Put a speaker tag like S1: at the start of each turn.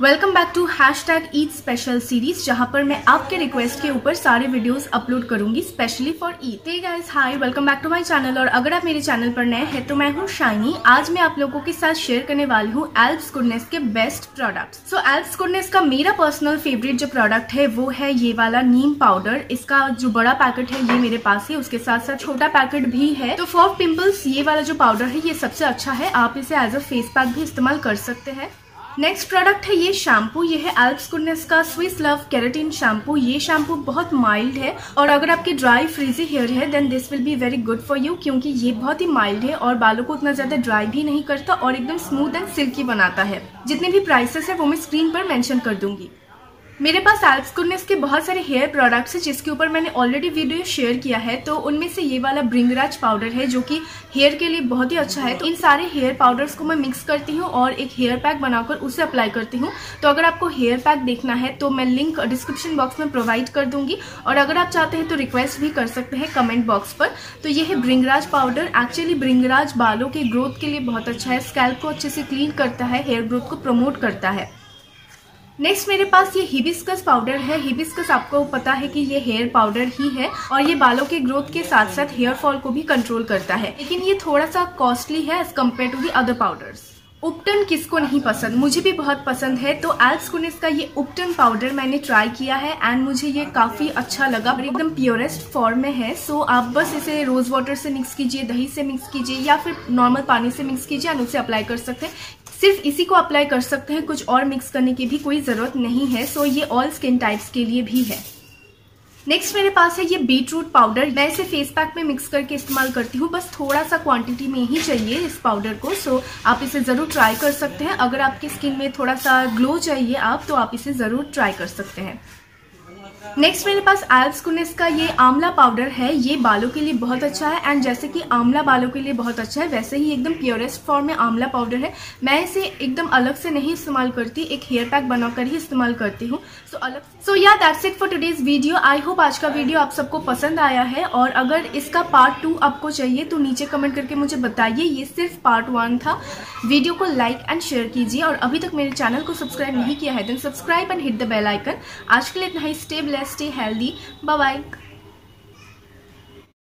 S1: Welcome back to hashtag Eid special series जहाँ पर मैं आपके रिक्वेस्ट के ऊपर सारे वीडियोस अपलोड करूँगी specially for Eid hey guys hi welcome back to my channel और अगर आप मेरे चैनल पर नए हैं तो मैं हूँ शाइनी आज मैं आप लोगों के साथ शेयर करने वाली हूँ एल्प्स गुडनेस के best product so Alps goodness का मेरा पर्सनल फेवरेट जो प्रोडक्ट है, वो है ये वाला नीम पाउडर इसका जो बड़ा पैकेट है, ये मेरे पास है। उसके साथ साथ छोटा पैकेट भी है। तो फॉर पिम्पल्स ये वाला जो पाउडर है, ये सबसे अच्छा है। आप इसे एज अ फेस पैक भी इस्तेमाल कर सकते हैं। नेक्स्ट प्रोडक्ट है ये शैम्पू ये है एल्प्स गुडनेस का स्विस लव कैरेटिन शैम्पू ये शैम्पू बहुत माइल्ड है और अगर आपके ड्राई फ्रीजी हेयर है then this will be very good for you क्योंकि ये बहुत ही माइल्ड है और बालों को उतना ज़्यादा ड्राई भी नहीं करता और एकदम स्मूथ एंड सिल्की बनाता है। जितने भी प्राइसेस है वो मैं स्क्रीन पर मैंशन कर दूँगी। मेरे पास एल्प्स गुडनेस के बहुत सारे हेयर प्रोडक्ट्स हैं, जिसके ऊपर मैंने ऑलरेडी वीडियो शेयर किया है तो उनमें से ये वाला ब्रिंगराज पाउडर है, जो कि हेयर के लिए बहुत ही अच्छा है। तो इन सारे हेयर पाउडर्स को मैं मिक्स करती हूँ और एक हेयर पैक बनाकर उसे अप्लाई करती हूँ। तो अगर आपको हेयर पैक देखना है तो मैं लिंक डिस्क्रिप्शन बॉक्स में प्रोवाइड कर दूँगी। और अगर आप चाहते हैं तो रिक्वेस्ट भी कर सकते हैं कमेंट बॉक्स पर। तो ये है ब्रिंगराज पाउडर एक्चुअली ब्रिंगराज बालों के ग्रोथ के लिए बहुत अच्छा है। स्कैल्प को अच्छे से क्लीन करता है हेयर ग्रोथ को प्रमोट करता है। नेक्स्ट मेरे पास ये हिबिस्कस पाउडर है। हिबिस्कस आपको पता है कि ये हेयर पाउडर ही है और ये बालों के ग्रोथ के साथ साथ हेयर फॉल को भी कंट्रोल करता है। लेकिन ये थोड़ा सा कॉस्टली है as compare to the other powders उपटन किसको नहीं पसंद? मुझे भी बहुत पसंद है तो एल्स एल्सकुनिस का ये उपटन पाउडर मैंने ट्राई किया है एंड मुझे ये काफ़ी अच्छा लगा। एकदम प्योरेस्ट फॉर्म में है। सो आप बस इसे रोज वाटर से मिक्स कीजिए, दही से मिक्स कीजिए या फिर नॉर्मल पानी से मिक्स कीजिए एंड उसे अप्लाई कर सकते हैं। सिर्फ़ इसी को अप्लाई कर सकते हैं, कुछ और मिक्स करने की भी कोई ज़रूरत नहीं है सो ये ऑल स्किन टाइप्स के लिए भी है। नेक्स्ट मेरे पास है ये बीट रूट पाउडर मैं इसे फेस पैक में मिक्स करके इस्तेमाल करती हूँ, बस थोड़ा सा क्वांटिटी में ही चाहिए इस पाउडर को सो आप इसे ज़रूर ट्राई कर सकते हैं। अगर आपकी स्किन में थोड़ा सा ग्लो चाहिए आप तो आप इसे ज़रूर ट्राई कर सकते हैं। नेक्स्ट मेरे पास एल्स कुनेस का ये आंवला पाउडर है। ये बालों के लिए बहुत अच्छा है एंड जैसे कि आंवला बालों के लिए बहुत अच्छा है वैसे ही एकदम प्योरेस्ट फॉर्म में आंवला पाउडर है। मैं इसे एकदम अलग से नहीं इस्तेमाल करती एक हेयर पैक बनाकर ही इस्तेमाल करती हूँ। सो so, अलग सो या that's it for today's video I hope आज का वीडियो आप सबको पसंद आया है और अगर इसका पार्ट टू आपको चाहिए तो नीचे कमेंट करके मुझे बताइए। ये सिर्फ़ पार्ट वन था। वीडियो को लाइक एंड शेयर कीजिए और अभी तक मेरे चैनल को सब्सक्राइब नहीं किया है then subscribe and hit the bell icon आज के लिए इतना ही। Stable stay healthy. Bye bye